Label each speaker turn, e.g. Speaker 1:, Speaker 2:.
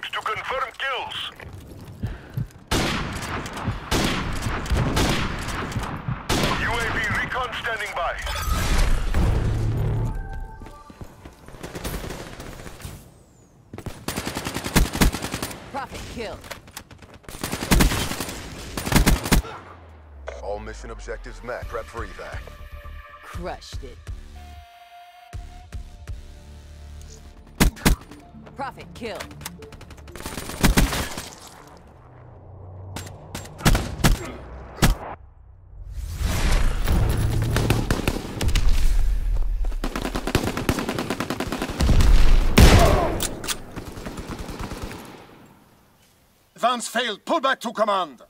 Speaker 1: dog to confirm kills. UAV recon standing by.
Speaker 2: Prophet kill.
Speaker 1: All mission objectives met. Prep for evac.
Speaker 2: Crushed it. Prophet kill.
Speaker 3: Advance failed. Pull back to command.